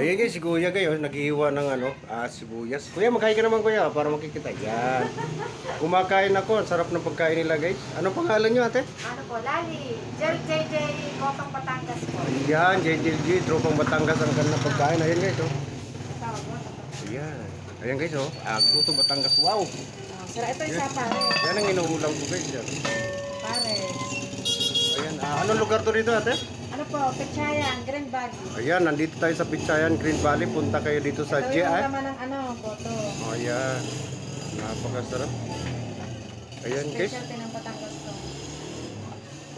Ayan guys, si Kuya kayo, naghihiwa ng ano, ah, sibuyas. Kuya, magkain ka naman kuya, para makikita. Yan. Kumakain ako, sarap ng pagkain nila guys. Ano pangalan nyo ate? Ano po, Lali. Jel JJ, Kotong Batangas po. Ayan, JJG, tropang Batangas ang kanilang pagkain. Ayan guys, oh. Ayan. Ayan guys, oh. Ah, Tuto Batangas. Wow. Oh, sira, ito isa pare. Yan ang inuulam ko guys. Yan. Pare. Ayan, ah, anong lugar to dito ate? Ano po, Pechayan, Green Valley. Ayan, nandito tayo sa Pichayan, Green Valley. Punta kayo dito sa ito GI. yung laman ng ano, boto. Oh, ayan. Napakasarap. Ayan guys. Specialty ng Batangas to.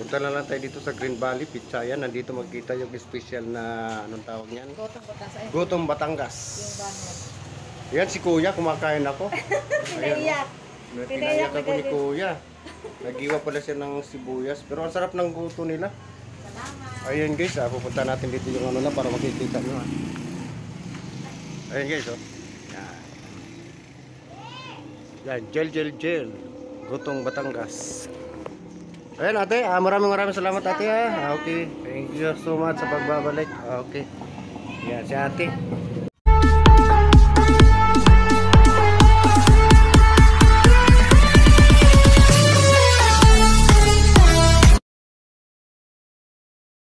Punta na lang tayo dito sa Green Valley, Pichayan. Nandito magkita yung special na anong tawag niyan? Kotong Batangas. Ay, Gutong Batangas. yung banner. Yan si Kuya, kumakain ako. Pinaiyak. Pinayak ako ni Kuya. Nagiwa pala siya ng sibuyas. Pero ang sarap ng guto nila. Ayan guys, ah, pupunta natin dito yung ano na para makikita nyo. Ah. Ayan guys, oh. Yan. Yan, gel, gel, gel. Gutong Batangas. Ayan ate, ah, maraming maraming salamat ate ha. Ah, okay, thank you so much sa pagbabalik. Ah, okay. Yan si ate.